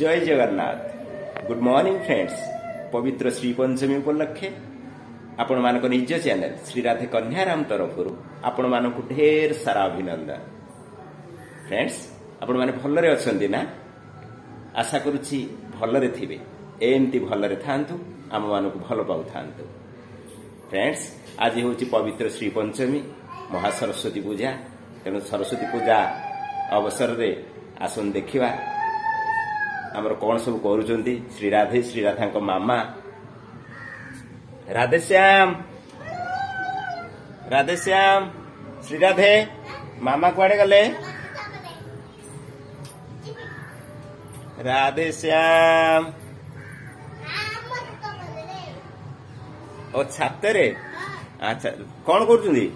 ଜୟ Jagannath good morning friends ପବିତ୍ର ଶ୍ରୀପଞ୍ଚମୀ ଉପଲକ୍ଷେ ଆପଣମାନଙ୍କ ନିଜ ଚ୍ୟାନେଲ୍ ଶ୍ରୀରାଧେ କନ୍ୟାରାମ ତରଫରୁ ଆପଣମାନଙ୍କୁ ଢେର ସାରା ଅଭିନନ୍ଦନ ଫ୍ରେଣ୍ଡସ୍ ଆପଣମାନେ ଭଲରେ ଅଛନ୍ତି ନା ଆଶା କରୁଛି ଭଲରେ ଥିବେ ଏମିତି ଭଲରେ ଥାଆନ୍ତୁ ଆମମାନଙ୍କୁ ଭଲ ପାଉଥାନ୍ତୁ ଫ୍ରେଣ୍ଡସ୍ ଆଜି ହେଉଛି ପବିତ୍ର ଶ୍ରୀପଞ୍ଚମୀ ମହାସରସ୍ୱତୀ ପୂଜା ତେଣୁ ସରସ୍ୱତୀ ପୂଜା ଅବସରରେ ଆସନ୍ତୁ ଦେଖିବା ଆମର କ'ଣ ସବୁ କରୁଛନ୍ତି ଶ୍ରୀରାଧେ ଶ୍ରୀରାଧାଙ୍କ ମାମା ରାଧେଶ୍ୟାମ ରାଧେଶ୍ୟାମ ଶ୍ରୀରାଧେ ମାମା କୁଆଡ଼େ ଗଲେ ରାଧେଶ୍ୟାମ ଓ ଛାତରେ ଆଚ୍ଛା କ'ଣ କରୁଛନ୍ତି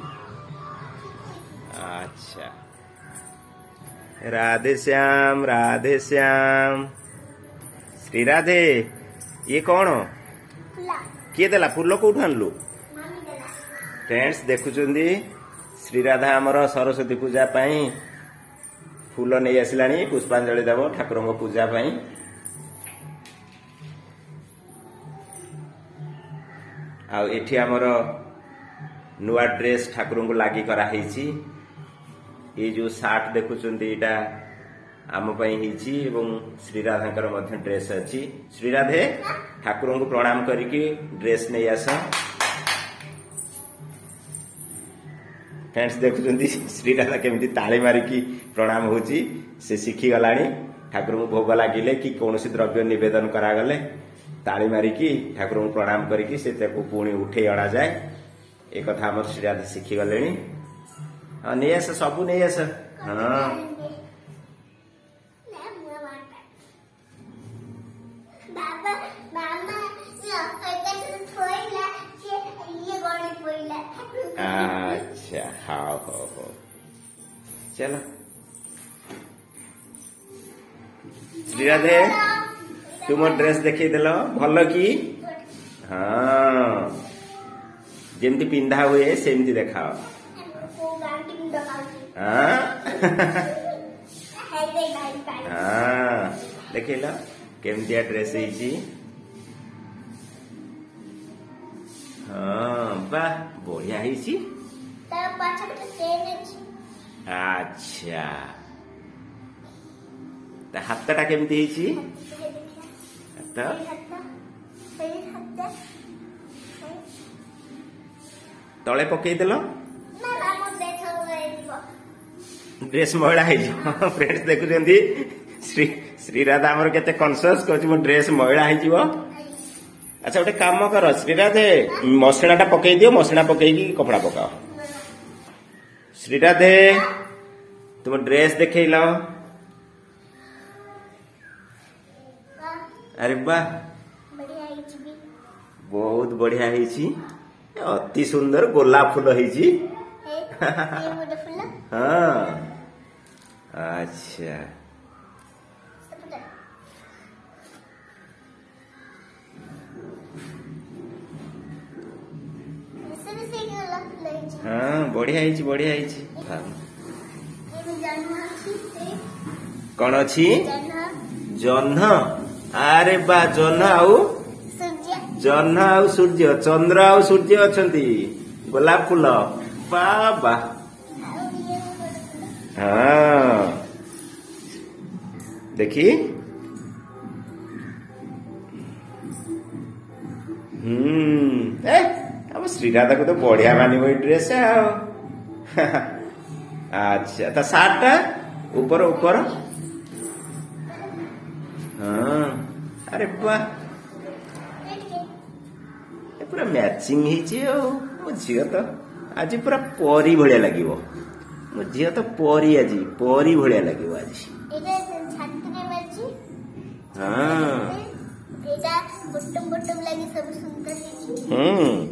ଆଚ୍ଛା राधे श्याम राधे श्याम ଶ୍ରୀରାଧେ ଇଏ କ'ଣ କିଏ ଦେଲା ଫୁଲ କୋଉଠୁ ଆଣିଲୁ ଫ୍ରେଣ୍ଡସ୍ ଦେଖୁଛନ୍ତି ଶ୍ରୀରାଧା ଆମର ସରସ୍ୱତୀ ପୂଜା ପାଇଁ ଫୁଲ ନେଇ ଆସିଲାଣି ପୁଷ୍ପାଞ୍ଜଳି ଦେବ ଠାକୁରଙ୍କ ପୂଜା ପାଇଁ ଆଉ ଏଠି ଆମର ନୂଆ ଡ୍ରେସ୍ ଠାକୁରଙ୍କୁ ଲାଗି କରାହେଇଛି ଏଇ ଯେଉଁ ସାର୍ଟ ଦେଖୁଛନ୍ତି ଏଇଟା श्री श्रीराधा ड्रेस राधे ठाकुर प्रणाम ड्रेस नै फ्रेन्ड देखुन्छ श्री राधा के प्रणाम हुन्छ ठाकुर भोग लागे कि कनसि द्रव्य नारिक ठाकुर प्रणाम पिउ उठै अडा जाएम श्रीराधे सिखिगलेस सबुस चलो श्रीराधे तुम ड्रेस देखे भल कि हाँ जमी पिंधा हुए सेमती देखा हाँ देख केमती ड्रेस हाँ बा बढ़िया আচ্ছা তা হাতটাটা কেমতি হয়েছি হাতটা তলে পকাই দেল ড্রেস ମଇଳା ହେଇଯିବ ଫ୍ରେଣ୍ଡସ୍ ଦେଖୁଛନ୍ତି ଶ୍ରୀ ଶ୍ରୀରାଧା ଆମର କେତେ କନସିୟସ୍ କରୁଛି ମୋ ଡ୍ରେସ୍ ମଇଳା ହେଇଯିବ ଆଚ୍ଛା ଗୋଟେ କାମ କର ଶ୍ରୀରାଧେ ମସଲାଟା ପକେଇ ଦିଅ ମସଲା ପକେଇକି କପଡ଼ା ପକାଅ श्रीटा दे तुम ड्रेस देख लो अरे बा बहुत बढ़िया अति सुंदर गोलाप फूल फुल हाँ। अच्छा ହଁ ବଢିଆ ହେଇଛି ବଢିଆ ହେଇଛି କଣ ଅଛି ଜହ୍ନ ଆରେ ବା ଜହ୍ନ ଆଉ ଜହ୍ନ ଆଉ ସୂର୍ଯ୍ୟ ଚନ୍ଦ୍ର ଆଉ ସୂର୍ଯ୍ୟ ଅଛନ୍ତି ଗୋଲାପ ଫୁଲ ବା ବା ହଁ ଦେଖି ହୁଁ ଶ୍ରୀରା ତାକୁ ତ ବଢିଆ ମାନିବ ଏଇ ଡ୍ରେସ୍ ଆଉ ଆଚ୍ଛା ତା ସାର୍ଟଟା ଉପର ଉପର ହଁ ଆରେ ବା ପୁରା ମ୍ୟାଚିଂ ହେଇଛି ଆଉ ମୋ ଝିଅ ତ ଆଜି ପୁରା ପରି ଭଳିଆ ଲାଗିବ ମୋ ଝିଅ ତ ପରି ଆଜି ପରି ଭଳିଆ ଲାଗିବ ଆଜି ହଁ ହୁଁ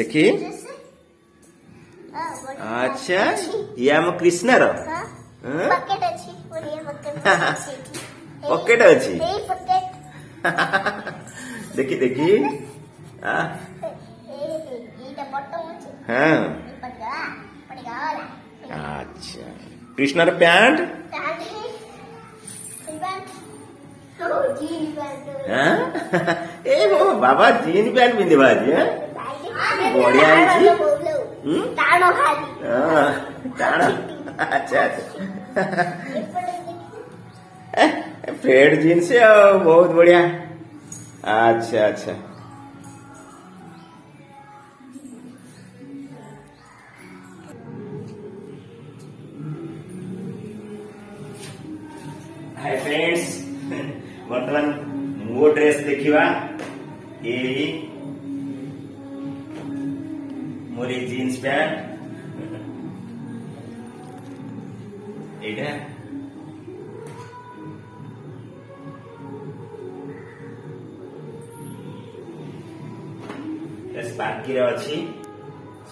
देखी अच्छा ये आम कृष्ण पकेट अच्छी देखी देखी तो हाँ। अच्छा कृष्ण पैंट हाँ? ए बाबा जीन पैंट पिंधे बढ़िया है जी बहुत बढ़िया अच्छा अच्छा हाय फ्रेंड्स वर्तमान मो ड्रेस देखा मोरी जीन्स पैंट ठीक है स्पार्की अच्छी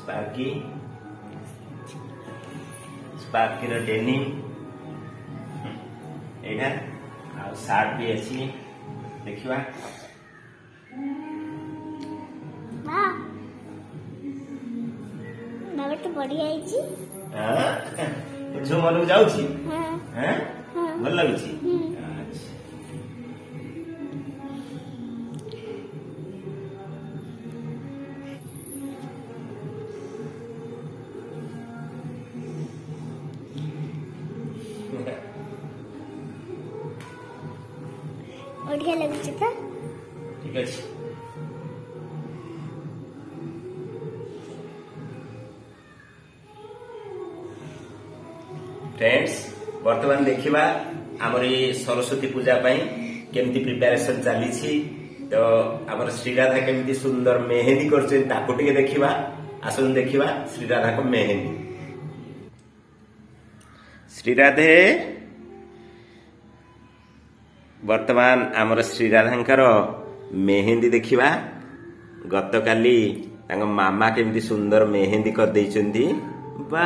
स्पार्की स्पार्की डेनिम एटा आ सार्ट भी अच्छी देखा ବଢି ଯାଇଛି ଝିଅ ମନକୁ ଯାଉଛି ଭଲ ଲାଗୁଛି ବଢିଆ ଲାଗୁଛି ତ ଠିକ ଅଛି ଫ୍ରେଣ୍ଡସ୍ ବର୍ତ୍ତମାନ ଦେଖିବା ଆମର ଏଇ ସରସ୍ୱତୀ ପୂଜା ପାଇଁ କେମିତି ପ୍ରିପାରେସନ୍ ଚାଲିଛି ତ ଆମର ଶ୍ରୀରାଧା କେମିତି ସୁନ୍ଦର ମେହେନ୍ଦୀ କରୁଛନ୍ତି ତାକୁ ଟିକେ ଦେଖିବା ଆସନ୍ତୁ ଦେଖିବା ଶ୍ରୀରାଧାଙ୍କ ମେହେନ୍ଦୀ ଶ୍ରୀରାଧେ ବର୍ତ୍ତମାନ ଆମର ଶ୍ରୀରାଧାଙ୍କର ମେହେନ୍ଦୀ ଦେଖିବା ଗତକାଲି ତାଙ୍କ ମାମା କେମିତି ସୁନ୍ଦର ମେହେନ୍ଦୀ କରିଦେଇଛନ୍ତି ବା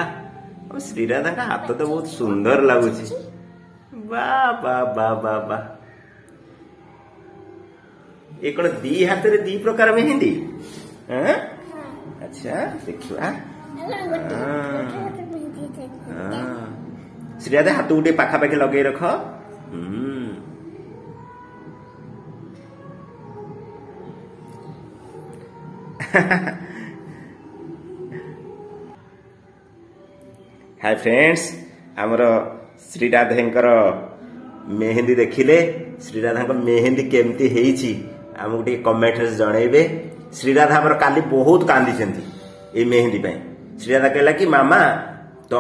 ଆଉ ଶ୍ରୀରାଧାଙ୍କ ହାତ ତ ବହୁତ ସୁନ୍ଦର ଲାଗୁଛି ବା ବା ବା ବା ବା ଏ କଣ ଦି ହାତରେ ଦି ପ୍ରକାର ମେହେନ୍ଦି ଆଚ୍ଛା ଦେଖିବା ଶ୍ରୀରାଧା ହାତକୁ ଟିକେ ପାଖାପାଖି ଲଗେଇ ରଖ ହୁଁ ହାଏ ଫ୍ରେଣ୍ଡସ୍ ଆମର ଶ୍ରୀରାଧେଙ୍କର ମେହେନ୍ଦି ଦେଖିଲେ ଶ୍ରୀରାଧାଙ୍କ ମେହେନ୍ଦି କେମିତି ହେଇଛି ଆମକୁ ଟିକେ କମେଣ୍ଟରେ ଜଣେଇବେ ଶ୍ରୀରାଧା ଆମର କାଲି ବହୁତ କାନ୍ଦିଛନ୍ତି ଏଇ ମେହେନ୍ଦି ପାଇଁ ଶ୍ରୀରାଧା କହିଲା କି ମାମା ତ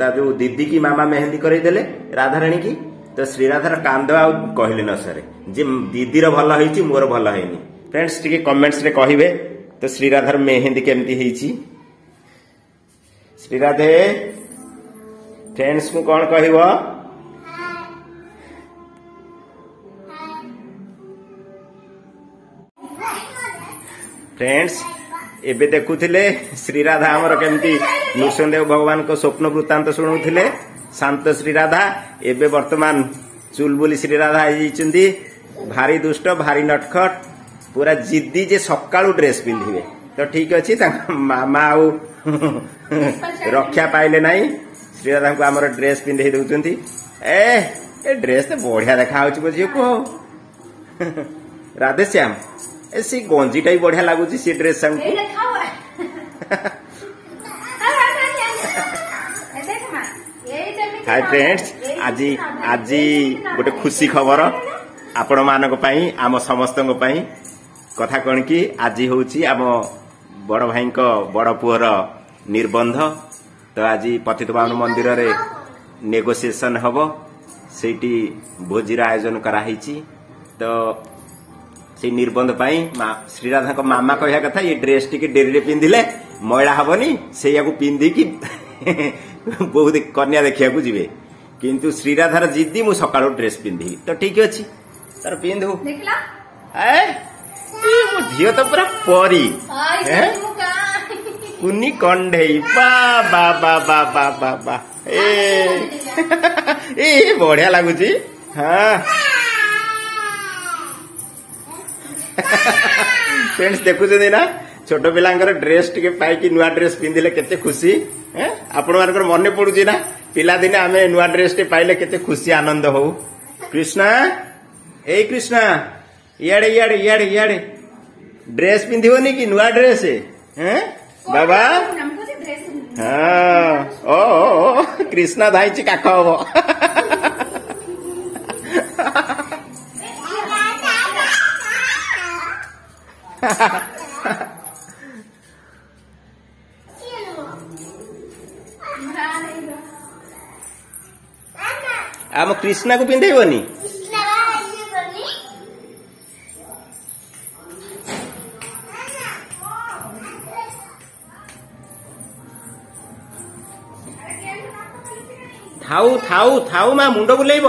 ତା ଯୋଉ ଦିଦି କି ମାମା ମେହେନ୍ଦି କରେଇଦେଲେ ରାଧାରାଣୀ କି ତ ଶ୍ରୀରାଧାର କାନ୍ଦ ଆଉ କହିଲେ ନ ସରେ ଯେ ଦିଦିର ଭଲ ହେଇଛି ମୋର ଭଲ ହେଇନି ଫ୍ରେଣ୍ଡସ୍ ଟିକେ କମେଣ୍ଟସରେ କହିବେ ତ ଶ୍ରୀରାଧାର ମେହେନ୍ଦି କେମିତି ହେଇଛି ଶ୍ରୀରାଧେ ଫ୍ରେଣ୍ଡସ୍କୁ କ'ଣ କହିବ ଫ୍ରେଣ୍ଡସ୍ ଏବେ ଦେଖୁଥିଲେ ଶ୍ରୀରାଧା ଆମର କେମିତି ନୃସିଂହଦେବ ଭଗବାନଙ୍କ ସ୍ୱପ୍ନ ବୃତ୍ତାନ୍ତ ଶୁଣୁଥିଲେ ଶାନ୍ତ ଶ୍ରୀରାଧା ଏବେ ବର୍ତ୍ତମାନ ଚୁଲବୁଲି ଶ୍ରୀରାଧା ହେଇଯାଇଛନ୍ତି ଭାରି ଦୁଷ୍ଟ ଭାରି ନଟଖଟ ପୁରା ଜିଦି ଯେ ସକାଳୁ ଡ୍ରେସ୍ ପିନ୍ଧିବେ ତ ଠିକ ଅଛି ତାଙ୍କ ମାମା ଆଉ ରକ୍ଷା ପାଇଲେ ନାହିଁ ଶ୍ରୀରାଧାଙ୍କୁ ଆମର ଡ୍ରେସ୍ ପିନ୍ଧେଇ ଦେଉଛନ୍ତି ଏ ଏ ଡ୍ରେସ୍ ତ ବଢିଆ ଦେଖାହଉଛି ମୋ ଝିଅକୁ ହଉ ରାଧେଶ୍ୟାମ ଏ ସେ ଗଞ୍ଜିଟା ବି ବଢିଆ ଲାଗୁଛି ସେ ଡ୍ରେସ୍ ଆମକୁ ହାଇ ଫ୍ରେଣ୍ଡସ୍ ଆଜି ଆଜି ଗୋଟେ ଖୁସି ଖବର ଆପଣମାନଙ୍କ ପାଇଁ ଆମ ସମସ୍ତଙ୍କ ପାଇଁ କଥା କ'ଣ କି ଆଜି ହେଉଛି ଆମ ବଡ଼ ଭାଇଙ୍କ ବଡ଼ ପୁଅର নির্বন্ধ তো আজি পতিতবাবন মন্দিরে নেগোসিয়েসন হব সেইটি ভোজির আয়োজন করা হয়েছি তো সেই নির্বন্ধ পাই শ্রীরাধাঙ্ক মামা কহিয়া কথা এই ড্রেস টিকে ডেরিরে পিঁধিলে ମଇଳା ହବନି ସେଇଆକୁ ପିନ୍ଧିକି ବହୁତ କନ୍ୟା ଦେଖିବାକୁ ଯିବେ କିନ୍ତୁ ଶ୍ରୀରାଧାର ଜିଦି ମୁଁ ସକାଳୁ ଡ୍ରେସ୍ ପିନ୍ଧିବି ତ ଠିକ ଅଛି ତାର ପିନ୍ଧୁ ମୋ ଝିଅ ତ ପୁରା ପରି कुनी कंडे बा बा बा बा बा बा बा ए ए बढ़िया लगुच फ्रेंड्स हाँ। देखुं ना छोट पिला ड्रेस टे नुआ ड्रेस पिंधे केुशी हाँ? आपण मान मन पड़ू ना पिलादे आम नुआ ड्रेस टे पाइले खुशी आनंद हो कृष्णा ए कृष्णा इड़े इड़े इड़े इड़े ड्रेस पिंधन कि नुआ ड्रेस ए? हाँ? Baba. Ah. Oh, oh, oh. Krishna dai chica como. Amo Krishna com pintei bonito. ଥାଉ ଥାଉ ଥାଉ ମା ମୁଣ୍ଡ ବୁଲେଇବ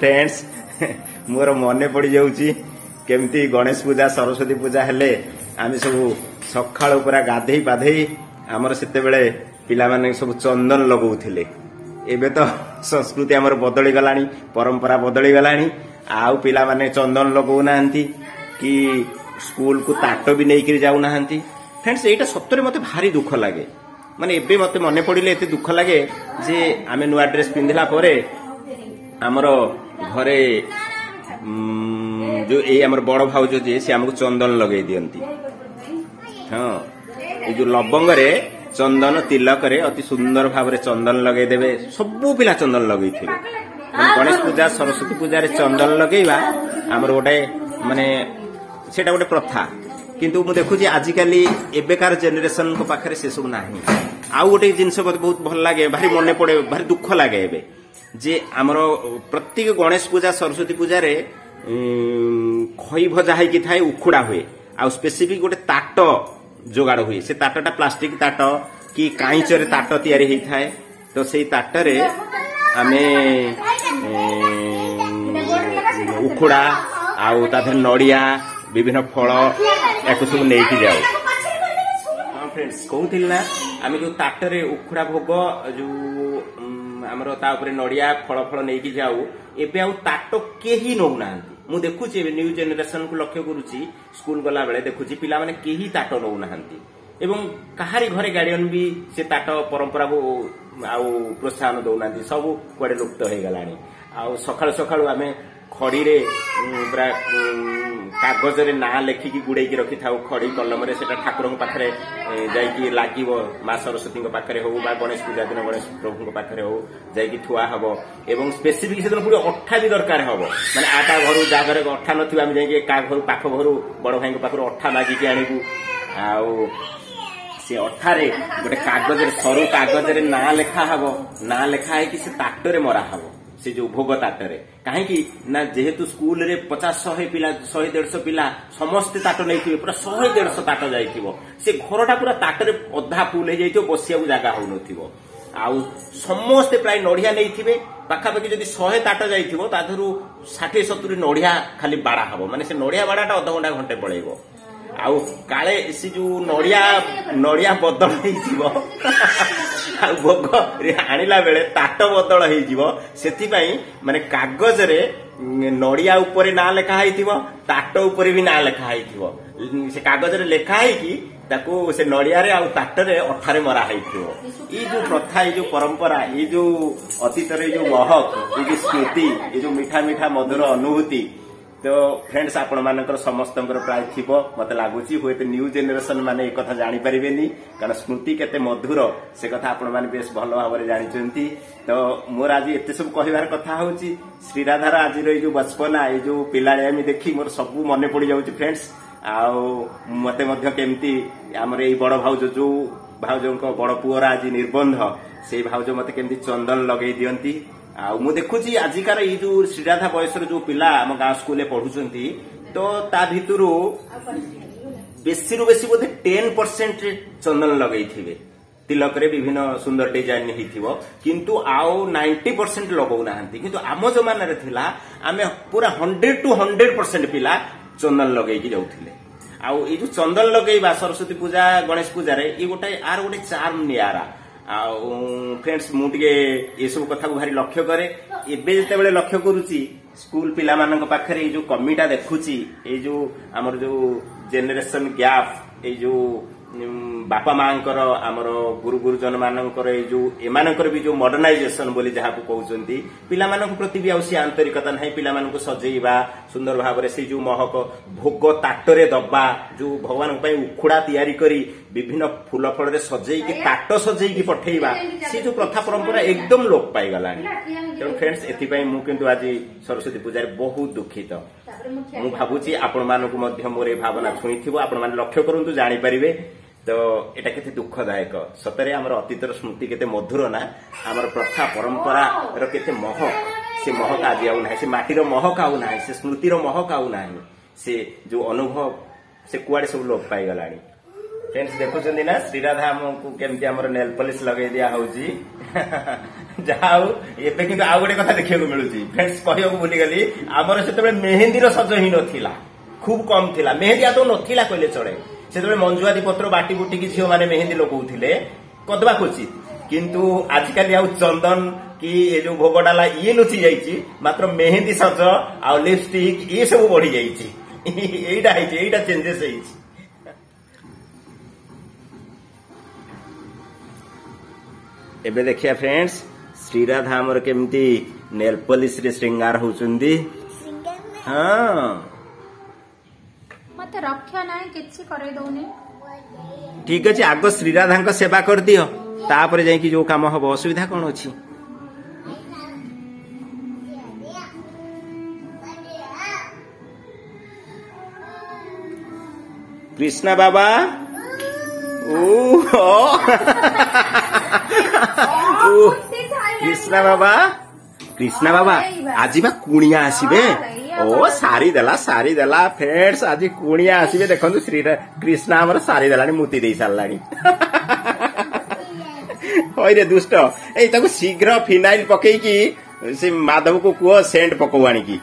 ଫ୍ରେଣ୍ଡସ ମୋର ମନେ ପଡ଼ିଯାଉଛି କେମିତି ଗଣେଶ ପୂଜା ସରସ୍ୱତୀ ପୂଜା ହେଲେ ଆମେ ସବୁ ସକାଳୁ ପୁରା ଗାଧେଇ ପାଧେଇ ଆମର ସେତେବେଳେ ପିଲାମାନେ ସବୁ ଚନ୍ଦନ ଲଗାଉଥିଲେ ଏବେ ତ ସଂସ୍କୃତି ଆମର ବଦଳି ଗଲାଣି ପରମ୍ପରା ବଦଳି ଗଲାଣି ଆଉ ପିଲାମାନେ ଚନ୍ଦନ ଲଗାଉ ନାହାନ୍ତି କି ସ୍କୁଲକୁ ତାଟ ବି ନେଇକରି ଯାଉନାହାନ୍ତି ଫ୍ରେଣ୍ଡସ୍ ଏଇଟା ସତରେ ମୋତେ ଭାରି ଦୁଃଖ ଲାଗେ ମାନେ ଏବେ ମୋତେ ମନେ ପଡ଼ିଲେ ଏତେ ଦୁଃଖ ଲାଗେ ଯେ ଆମେ ନୂଆ ଡ୍ରେସ୍ ପିନ୍ଧିଲା ପରେ ଆମର ଘରେ ଯୋଉ ଏଇ ଆମର ବଡ଼ ଭାଉଜ ଯିଏ ସେ ଆମକୁ ଚନ୍ଦନ ଲଗେଇ ଦିଅନ୍ତି ହଁ ଏଇ ଯୋଉ ଲବଙ୍ଗରେ ଚନ୍ଦନ ତିଲକରେ ଅତି ସୁନ୍ଦର ଭାବରେ ଚନ୍ଦନ ଲଗେଇଦେବେ ସବୁ ପିଲା ଚନ୍ଦନ ଲଗେଇଥିବେ ଗଣେଶ ପୂଜା ସରସ୍ୱତୀ ପୂଜାରେ ଚନ୍ଦନ ଲଗେଇବା ଆମର ଗୋଟେ ମାନେ ସେଟା ଗୋଟେ ପ୍ରଥା କିନ୍ତୁ ମୁଁ ଦେଖୁଛି ଆଜିକାଲି ଏବେକାର ଜେନେରେସନଙ୍କ ପାଖରେ ସେସବୁ ନାହିଁ ଆଉ ଗୋଟେ ଜିନିଷ ମୋତେ ବହୁତ ଭଲ ଲାଗେ ଭାରି ମନେ ପଡ଼େ ଭାରି ଦୁଃଖ ଲାଗେ ଏବେ ଯେ ଆମର ପ୍ରତ୍ୟେକ ଗଣେଶ ପୂଜା ସରସ୍ୱତୀ ପୂଜାରେ ଖଇ ଭଜା ହେଇକି ଥାଏ ଉଖୁଡ଼ା ହୁଏ ଆଉ ସ୍ପେସିଫିକ୍ ଗୋଟେ ତାଟ ଯୋଗାଡ଼ ହୁଏ ସେ ତାଟଟା ପ୍ଲାଷ୍ଟିକ ତାଟ କି କାଇଁଚରେ ତାଟ ତିଆରି ହେଇଥାଏ ତ ସେଇ ତାଟରେ ଆମେ ଉଖୁଡ଼ା ଆଉ ତା ଦେହରେ ନଡ଼ିଆ ବିଭିନ୍ନ ଫଳ ତାକୁ ସବୁ ନେଇକି ଯାଉ ହଁ ଫ୍ରେଣ୍ଡସ୍ କହୁଥିଲି ନା ଆମେ ଯୋଉ ତାଟରେ ଉଖୁଡ଼ା ଭୋଗ ଯୋଉ ଆମର ତା ଉପରେ ନଡ଼ିଆ ଫଳ ଫଳ ନେଇକି ଯାଉ ଏବେ ଆଉ ତାଟ କେହି ନଉନାହାନ୍ତି ମୁଁ ଦେଖୁଛି ଏବେ ନ୍ୟୁ ଜେନେରେସନକୁ ଲକ୍ଷ୍ୟ କରୁଛି ସ୍କୁଲ ଗଲାବେଳେ ଦେଖୁଛି ପିଲାମାନେ କେହି ତାଟ ନଉନାହାନ୍ତି ଏବଂ କାହାରି ଘରେ ଗାର୍ଡିଆନ ବି ସେ ତାଟ ପରମ୍ପରାକୁ ଆଉ ପ୍ରୋତ୍ସାହନ ଦେଉନାହାନ୍ତି ସବୁ କୁଆଡେ ଲୁପ୍ତ ହେଇଗଲାଣି ଆଉ ସକାଳୁ ସକାଳୁ ଆମେ খড়িরে ପୁରା କାଗଜରେ ନାଁ ଲେଖିକି ଗୁଡ଼େଇକି ରଖିଥାଉ ଖଡ଼ି କଲମରେ ସେଟା ଠାକୁରଙ୍କ ପାଖରେ ଯାଇକି ଲାଗିବ ମା ସରସ୍ୱତୀଙ୍କ ପାଖରେ ହଉ ବା ଗଣେଶ ପୂଜା ଦିନ ଗଣେଶ ପ୍ରଭୁଙ୍କ ପାଖରେ ହଉ ଯାଇକି ଥୁଆ ହବ ଏବଂ ସ୍ପେସିଫିକ୍ ସେଦିନ ପୁଣି ଅଠା ବି ଦରକାର ହବ ମାନେ ଆ ତା ଘରୁ ଯାହା ଘରେ ଅଠା ନଥିବ ଆମେ ଯାଇକି କାହା ଘରୁ ପାଖ ଘରୁ ବଡ଼ ଭାଇଙ୍କ ପାଖରୁ ଅଠା ମାଗିକି ଆଣିବୁ ଆଉ ସେ ଅଠାରେ ଗୋଟେ କାଗଜରେ ସରୁ କାଗଜରେ ନାଁ ଲେଖା ହବ ନାଁ ଲେଖା ହେଇକି ସେ ତାଟରେ ମରା ହବ ସେ ଯୋଉ ଭୋଗ ତାଟରେ କାହିଁକି ନା ଯେହେତୁ ସ୍କୁଲରେ ପଚାଶ ଶହେ ପିଲା ଶହେ ଦେଢ଼ଶହ ପିଲା ସମସ୍ତେ ତାଟ ନେଇଥିବେ ପୁରା ଶହେ ଦେଢ଼ଶହ ତାଟ ଯାଇଥିବ ସେ ଘରଟା ପୁରା ତାଟରେ ଅଧା ଫୁଲ ହେଇଯାଇଥିବ ବସିବାକୁ ଜାଗା ହଉନଥିବ ଆଉ ସମସ୍ତେ ପ୍ରାୟ ନଡ଼ିଆ ନେଇଥିବେ ପାଖାପାଖି ଯଦି ଶହେ ତାଟ ଯାଇଥିବ ତା ଦେହରୁ ଷାଠିଏ ସତୁରି ନଡ଼ିଆ ଖାଲି ବାଡ଼ା ହବ ମାନେ ସେ ନଡ଼ିଆ ବାଡ଼ାଟା ଅଧଘଣ୍ଟା ଘଣ୍ଟେ ପଳେଇବ ଆଉ କାଳେ ସେ ଯୋଉ ନଡିଆ ନଡିଆ ବଦଳ ହେଇଯିବ ଆଉ ଭୋଗ ଆଣିଲା ବେଳେ ତାଟ ବଦଳ ହେଇଯିବ ସେଥିପାଇଁ ମାନେ କାଗଜରେ ନଡିଆ ଉପରେ ନାଁ ଲେଖା ହେଇଥିବ ତାଟ ଉପରେ ବି ନାଁ ଲେଖା ହେଇଥିବ ସେ କାଗଜରେ ଲେଖା ହେଇକି ତାକୁ ସେ ନଡିଆରେ ଆଉ ତାଟରେ ଅଠାରେ ମରା ହେଇଥିବ ଏଇ ଯୋଉ ପ୍ରଥା ଏଇ ଯୋଉ ପରମ୍ପରା ଏଇ ଯୋଉ ଅତୀତର ଏଇ ଯୋଉ ମହକ ଏଇ ଯୋଉ ସ୍ମୃତି ଏଇ ଯୋଉ ମିଠା ମିଠା ମଧୁର ଅନୁଭୂତି तो फ्रेंड्स आपण मानकर समस्तकर प्राय थीबो मते लागो छि होय ते न्यू जनरेशन माने ए कथा जानि परिबेनी कारण स्मृति केते मधुर से कथा आपण बेस भल भाबरे जानि चंती तो मोर आज एते सब कहिवार कथा होछि श्री राधारा आज जो बचपना ए जो पिलाडे में देखी मोर सब मन पडि जाउछि फ्रेंड्स आउ मते मध्य केमती हमर एई बड भाउ जो जो बड पुअर आज निर्बन्ध से भाउजो मते केमती चंदन लगई दियंती ଆଉ ମୁଁ ଦେଖୁଛି ଆଜିକାର ଏଇ ଯୋଉ ଶ୍ରୀରାଧା ବୟସର ଯୋଉ ପିଲା ଆମ ଗାଁ ସ୍କୁଲରେ ପଢୁଛନ୍ତି ତ ତା ଭିତରୁ ବେଶୀରୁ ବେଶୀ ବୋଧେ ଟେନ୍ ପରସେଣ୍ଟ ଚନ୍ଦନ ଲଗେଇଥିବେ ତିଲକରେ ବିଭିନ୍ନ ସୁନ୍ଦର ଡିଜାଇନ ହେଇଥିବ କିନ୍ତୁ ଆଉ ନାଇଣ୍ଟି ପରସେଣ୍ଟ ଲଗଉ ନାହାନ୍ତି କିନ୍ତୁ ଆମ ଜମାନାରେ ଥିଲା ଆମେ ପୁରା ହଣ୍ଡ୍ରେଡ ଟୁ ହଣ୍ଡ୍ରେଡ ପରସେଣ୍ଟ ପିଲା ଚନ୍ଦନ ଲଗେଇକି ଯାଉଥିଲେ ଆଉ ଏଇ ଯୋଉ ଚନ୍ଦନ ଲଗେଇବା ସରସ୍ୱତୀ ପୂଜା ଗଣେଶ ପୂଜାରେ ଇଏ ଗୋଟେ ଆର ଗୋଟେ ଚାର୍ମ ନିଆରା ଆଉ ଫ୍ରେଣ୍ଡସ୍ ମୁଁ ଟିକେ ଏସବୁ କଥାକୁ ଭାରି ଲକ୍ଷ୍ୟ କରେ ଏବେ ଯେତେବେଳେ ଲକ୍ଷ୍ୟ କରୁଛି ସ୍କୁଲ ପିଲାମାନଙ୍କ ପାଖରେ ଏଇ ଯୋଉ କମିଟା ଦେଖୁଛି ଏଇ ଯୋଉ ଆମର ଯୋଉ ଜେନେରେସନ ଗ୍ୟାପ୍ ଏଇ ଯୋଉ ବାପା ମାଙ୍କର ଆମର ଗୁରୁ ଗୁରୁଜନ ମାନଙ୍କର ଏଇ ଯୋଉ ଏମାନଙ୍କର ବି ଯୋଉ ମଡର୍ଣ୍ଣାଇଜେସନ ବୋଲି ଯାହାକୁ କହୁଛନ୍ତି ପିଲାମାନଙ୍କ ପ୍ରତି ବି ଆଉ ସେ ଆନ୍ତରିକତା ନାହିଁ ପିଲାମାନଙ୍କୁ ସଜେଇବା ସୁନ୍ଦର ଭାବରେ ସେ ଯୋଉ ମହକ ଭୋଗ ତାଟରେ ଦବା ଯୋଉ ଭଗବାନଙ୍କ ପାଇଁ ଉଖୁଡା ତିଆରି କରି বিভিন্ন ফুল ফলরে সজাইকি পাট সজাইকি পঠাইবা সে যে প্রথা পরম্পরা একদম লোপ পাইগলানি তেমন ফ্রেন্ডস এথিপাই মু কিন্তু আজ সরস্বতী পূজার বহু দুঃখিত মু ভাবুছি আপন মানুষ মধ্যে মোর এই ভাবনা ছুঁইথিব আপন মানে লক্ষ্য করন্তু জানি পারিবে তো এটা কেতে দুঃখদায়ক সতরে আমার অতীতর স্মৃতি কেতে মধুর না আমার প্রথা পরম্পরার কেতে মহক সে মহক আজ আউ না সে মাটির মহক আউ না সে স্মৃতির মহক আউ না সে যে অনুভব সে কুয়াড়ে সব লোপ পাইগলানি ফ্রেন্ডস দেখুছেন না শ্রীরাধামু কেমতি আমার নেল পলিশ লগাই দিয়া হচ্ছে যা হো এবে কিন্তু আউ গোটে কথা দেখা মিলুছি ফ্রেন্ডস কহবাকে ভুলিগলি আমার সেতবে মেহেন্দির সজ হি নথিলা খুব কম থিলা মেহেন্দি আদৌ নথিলা কইলে চড়ে সেতবে মঞ্জুয়াদি পত্র বাটি বুটিকি ঝিও মানে মেহেন্দি লগাউলে কদবা উচিত কিন্তু আজকালি আউ চন্দন କି ଏ ଯୋଉ ଭୋଗ ଡାଲା ଇଏ ଲୁଚି ଯାଇଛି ମାତ୍ର ମେହେନ୍ଦୀ ସଜ ଆଉ ଲିପଷ୍ଟିକ ଇଏ ସବୁ ବଢି ଯାଇଛି ଏଇଟା ହେଇଛି ଏଇଟା ଚେଞ୍ଜେସ୍ ହେଇଛି ଏବେ ଦେଖିବା ଫ୍ରେଣ୍ଡସ୍ ଶ୍ରୀରାଧା ଆମର କେମିତି ନେଲ୍ ପଲିସରେ ଶ୍ରୀଙ୍ଗାର ହଉଛନ୍ତି ହଁ ମତେ ରକ୍ଷା ନାହିଁ କିଛି କରେଇ ଦଉନି ଠିକ ଅଛି ଆଗ ଶ୍ରୀରାଧାଙ୍କ ସେବା କରିଦିଅ ତାପରେ ଯାଇକି ଯୋଉ କାମ ହବ ଅସୁବିଧା କଣ ଅଛି कृष्णा बाबा ओ কৃষ্ণা বাবা কৃষ্ণা বাবা আজি বা কুণিয়া আসবে ও সারি দেলা সারি দেলা ফ্রেন্ডস আজি কুণিয়া আসবে দেখুন শ্রী কৃষ্ণা আমার সারি দেলানি মুতি দেই সারলানি হইরে দুষ্ট এই তাকে শীঘ্র ফিনাইল পকাইকি সে মাধবকু কুহ সেন্ট পকাও আনিকি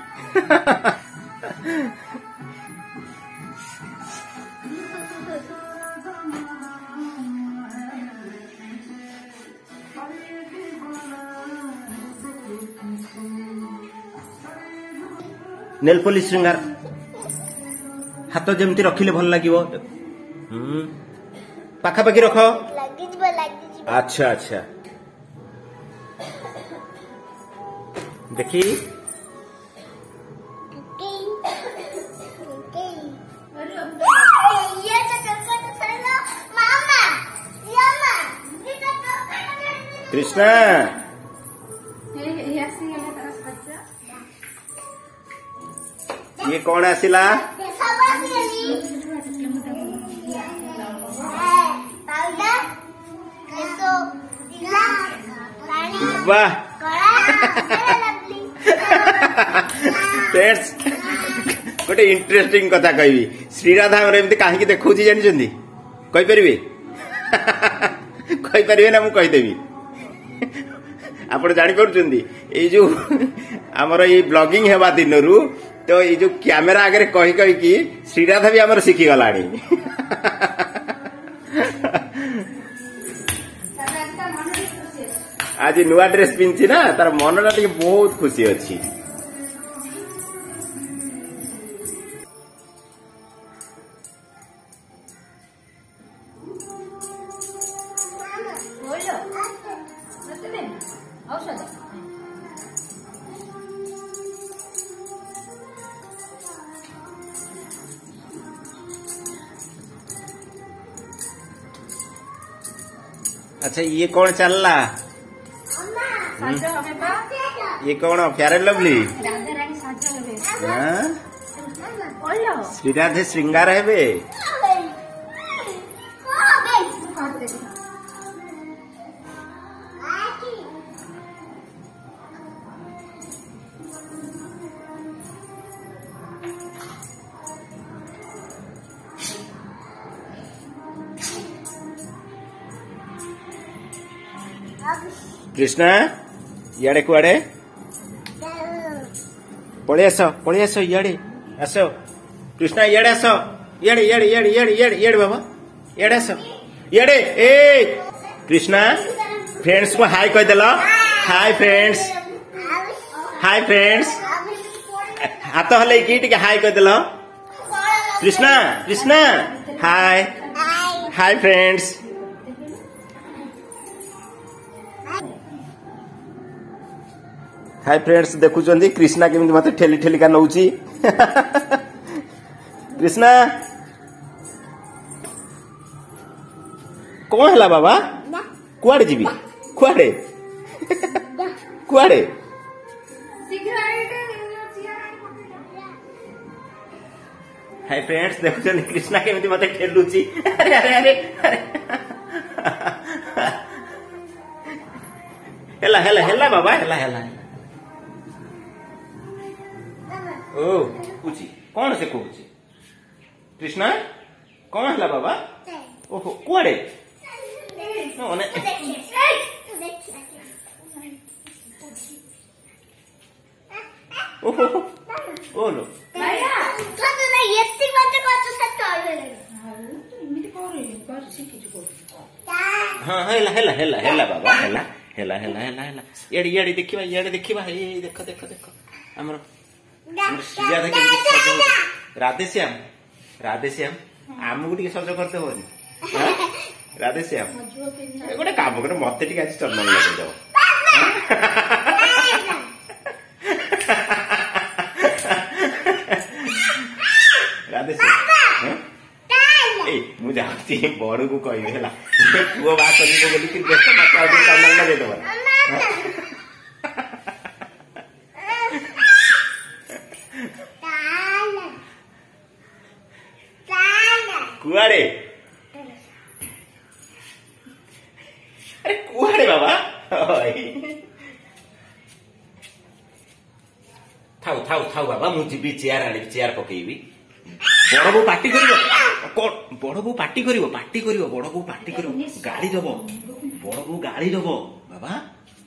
ନେଲ୍ ପଲିସ୍ ଶ୍ରୀଙ୍ଗାର ହାତ ଯେମିତି ରଖିଲେ ଭଲ ଲାଗିବ ପାଖାପାଖି ରଖ ଆଚ୍ଛା ଆଚ୍ଛା দেখি কৃষ্ণা ଇଏ କଣ ଆସିଲା ବାହ ଗୋଟେ ଇଣ୍ଟରେଷ୍ଟିଂ କଥା କହିବି ଶ୍ରୀରାଧାଙ୍କର ଏମିତି କାହିଁକି ଦେଖାଉଛି ଜାଣିଛନ୍ତି କହିପାରିବେ କହିପାରିବେ ନା ମୁଁ କହିଦେବି ଆପଣ ଜାଣିପାରୁଛନ୍ତି ଏଇ ଯେଉଁ ଆମର ଏଇ ବ୍ଲଗିଂ ହେବା ଦିନରୁ তো ଏଇ ଯୋଉ କ୍ୟାମେରା ଆଗରେ କହି କହିକି ଶ୍ରୀରାଧ ବି ଆମର ଶିଖିଗଲାଣି ଆଜି ନୂଆ ଡ୍ରେସ୍ ପିନ୍ଧିଛି ନା ତାର ମନଟା ଟିକେ ବହୁତ ଖୁସି ଅଛି ये कौन चल रहा हम्म। ये कौन प्यारे लवली श्रीराधे हाँ? श्रृंगार है बे कृष्णा इे कड़े पलिस पलिस इे आस कृष्णा इे आस इे कृष्णा फ्रेंड्स को हाय कह हाय फ्रेंड्स हाय फ्रेंड्स हाथ हल कि हाय कह Krishna Krishna hi hi friends hi friends देखुं Krishna केमी मत ठेली ठेलिका नौ कृष्णा कौन है बाबा कुआडे जी कुआडे कुआडे हाय फ्रेंड्स देखुं कृष्णा केमी मत ठेलुची अरे अरे अरे हेला हेला हेला बाबा हेला हेला कौन से कूची कृष्णा कौन है बाबा ओहो कड़े मैंने ओहो हाँ हेला हाँ, हेला हेला हेला बाबा हेला हेला हेला हेला हेला इे इे देखा इे देखा ये देख देख देख आमर ସିଜା ଦେଖି ରାଧେଶ୍ୟାମ ରାଧେଶ୍ୟାମ ଆମକୁ ଟିକେ ସଜ କରିଦେବନି ରାଧେଶ୍ୟାମ ଗୋଟେ କାମ କରେ ମତେ ଟିକେ ଆଜି ଚନ୍ଦନ ଲଗେଇଦବ ମୁଁ ଯାଉଛି ବଡକୁ କହିବି ହେଲା ପୁଅ ବାହା କରିବ ବୋଲିକି ଚନ୍ଦନ ଲଗେଇଦବ ଯିବି ଚେୟାର ଆଣିବି ଚେୟାର ପକେଇବି ବଡ ବୋଉ ପାଟି କରିବ ବଡ ବୋଉ ପାଟି କରିବ ପାଟି କରିବ ବଡ ବୋଉ ପାଟି କରିବ ଗାଳି ଦବ ବଡ ବୋଉ ଗାଳି ଦବ ବାବା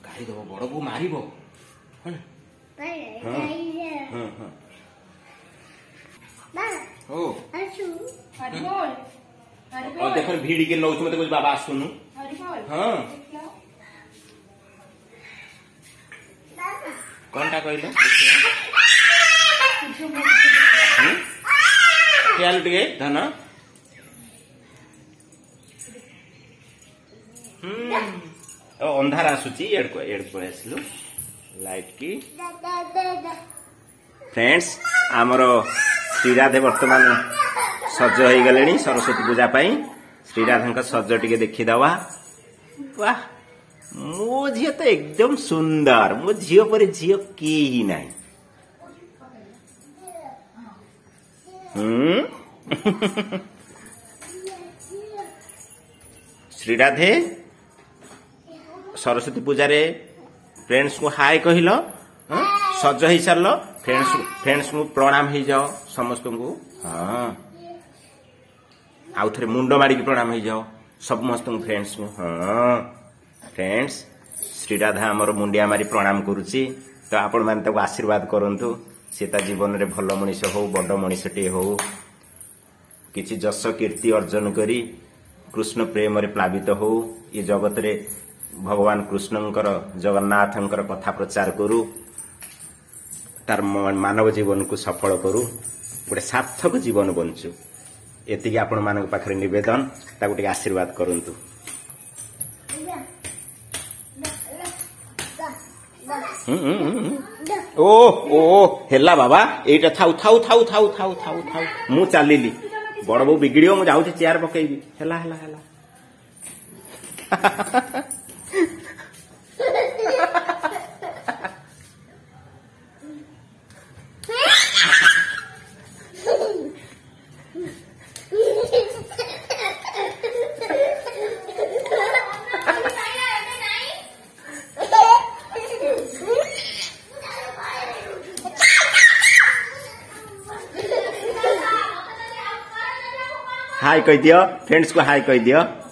ଗାଳି ଦବ ବଡ ବୋଉ ମାରିବ ଦେଖ ଭିଡିକି ନଉଛୁ ମତେ କହୁଛି ବାବା ଆସୁନୁ ହଁ କଣଟା କହିଲ క్యాలు ధన ଅନ୍ଧାର ଆସୁଛି ଏଡ଼କୁ ଏଡ଼କୁ ପଳେଇ ଆସିଲୁ ଲାଇଟ୍ କି ଫ୍ରେଣ୍ଡସ୍ ଆମର ଶ୍ରୀରାଧେ ବର୍ତ୍ତମାନ ସଜ ହେଇଗଲେଣି ସରସ୍ୱତୀ ପୂଜା ପାଇଁ ଶ୍ରୀରାଧାଙ୍କ ସଜ ଟିକେ ଦେଖିଦେବା ବାଃ ମୋ ଝିଅ ତ ଏକଦମ ସୁନ୍ଦର ମୋ ଝିଅ ପରେ ଝିଅ କେହି ନାହିଁ ହୁଁ ଶ୍ରୀରାଧେ ସରସ୍ୱତୀ ପୂଜାରେ ଫ୍ରେଣ୍ଡସ୍ଙ୍କୁ ହାଏ କହିଲ ସଜ ହେଇସାରିଲ ଫ୍ରେଣ୍ଡସ ଫ୍ରେଣ୍ଡସଙ୍କୁ ପ୍ରଣାମ ହେଇଯାଅ ସମସ୍ତଙ୍କୁ ହଁ ଆଉ ଥରେ ମୁଣ୍ଡ ମାରିକି ପ୍ରଣାମ ହେଇଯାଅ ସମସ୍ତଙ୍କୁ ଫ୍ରେଣ୍ଡସଙ୍କୁ ହଁ ଫ୍ରେଣ୍ଡସ ଶ୍ରୀରାଧା ଆମର ମୁଣ୍ଡିଆ ମାରି ପ୍ରଣାମ କରୁଛି ତ ଆପଣମାନେ ତାକୁ ଆଶୀର୍ବାଦ କରନ୍ତୁ ସିଏ ତା ଜୀବନରେ ଭଲ ମଣିଷ ହଉ ବଡ଼ ମଣିଷଟିଏ ହଉ କିଛି ଯଶ କୀର୍ତ୍ତି ଅର୍ଜନ କରି କୃଷ୍ଣ ପ୍ରେମରେ ପ୍ଲାବିତ ହଉ ଏ ଜଗତରେ ଭଗବାନ କୃଷ୍ଣଙ୍କର ଜଗନ୍ନାଥଙ୍କର କଥା ପ୍ରଚାର କରୁ ତାର ମାନବ ଜୀବନକୁ ସଫଳ କରୁ ଗୋଟେ ସାର୍ଥକ ଜୀବନ ବଞ୍ଚୁ ଏତିକି ଆପଣମାନଙ୍କ ପାଖରେ ନିବେଦନ ତାକୁ ଟିକେ ଆଶୀର୍ବାଦ କରନ୍ତୁ ଓ ହେଲା ବାବା ଏଇଟା ଥାଉ ଥାଉ ଥାଉ ଥାଉ ଥାଉ ଥାଉ ଥାଉ ମୁଁ ଚାଲିଲି ବଡ ବୋଉ ବିଗିଡ଼ିବ ମୁଁ ଯାଉଛି ଚେୟାର ପକେଇବି ହେଲା ହେଲା ହେଲା हाई कहिदियो को हाई कहिदियो